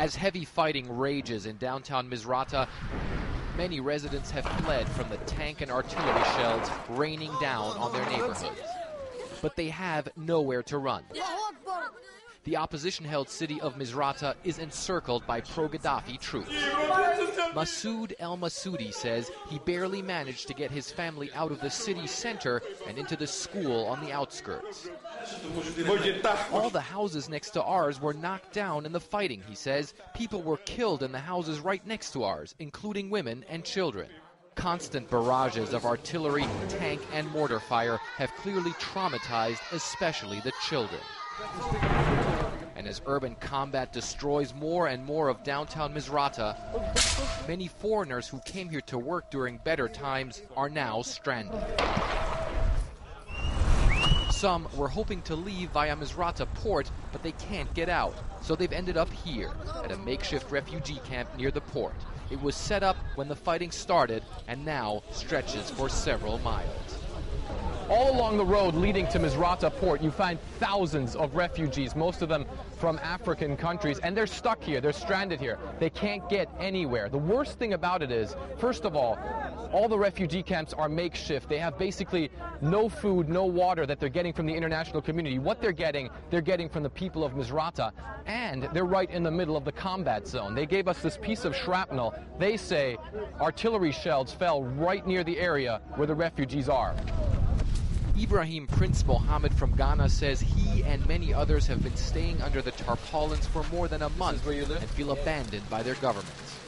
As heavy fighting rages in downtown Misrata, many residents have fled from the tank and artillery shells raining down on their neighborhoods. But they have nowhere to run. The opposition held city of Misrata is encircled by pro Gaddafi troops. Masoud El Masoudi says he barely managed to get his family out of the city center and into the school on the outskirts. All the houses next to ours were knocked down in the fighting, he says. People were killed in the houses right next to ours, including women and children. Constant barrages of artillery, tank, and mortar fire have clearly traumatized especially the children. And as urban combat destroys more and more of downtown Misrata, many foreigners who came here to work during better times are now stranded. Some were hoping to leave via Misrata port, but they can't get out. So they've ended up here, at a makeshift refugee camp near the port. It was set up when the fighting started and now stretches for several miles. All along the road leading to Misrata port, you find thousands of refugees, most of them from African countries, and they're stuck here. They're stranded here. They can't get anywhere. The worst thing about it is, first of all, all the refugee camps are makeshift. They have basically no food, no water that they're getting from the international community. What they're getting, they're getting from the people of Misrata, and they're right in the middle of the combat zone. They gave us this piece of shrapnel. They say artillery shells fell right near the area where the refugees are. Ibrahim Prince Mohammed from Ghana says he and many others have been staying under the tarpaulins for more than a month and feel abandoned by their governments.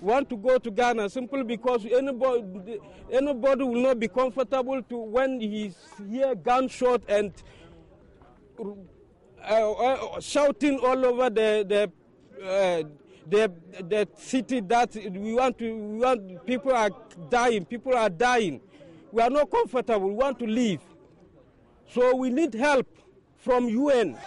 Want to go to Ghana simply because anybody, anybody will not be comfortable to when he's hear gunshot and uh, uh, shouting all over the the, uh, the the city that we want to we want people are dying people are dying we are not comfortable. We want to leave. So we need help from UN.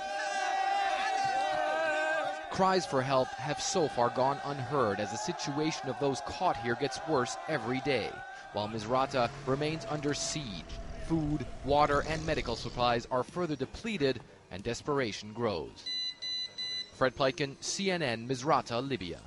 Cries for help have so far gone unheard as the situation of those caught here gets worse every day, while Misrata remains under siege. Food, water, and medical supplies are further depleted and desperation grows. Fred Pleitgen, CNN, Misrata, Libya.